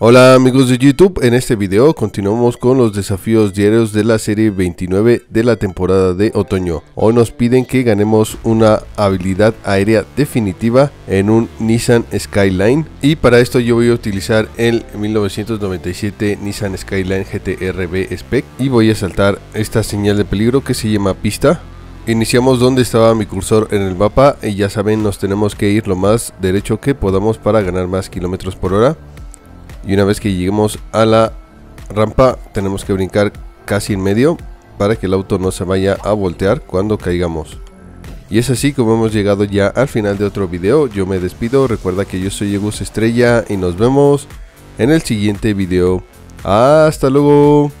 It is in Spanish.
Hola amigos de YouTube, en este video continuamos con los desafíos diarios de la serie 29 de la temporada de otoño. Hoy nos piden que ganemos una habilidad aérea definitiva en un Nissan Skyline. Y para esto yo voy a utilizar el 1997 Nissan Skyline GTRB Spec. Y voy a saltar esta señal de peligro que se llama pista. Iniciamos donde estaba mi cursor en el mapa. Y ya saben nos tenemos que ir lo más derecho que podamos para ganar más kilómetros por hora y una vez que lleguemos a la rampa tenemos que brincar casi en medio para que el auto no se vaya a voltear cuando caigamos. Y es así como hemos llegado ya al final de otro video. Yo me despido. Recuerda que yo soy Egus Estrella y nos vemos en el siguiente video. Hasta luego.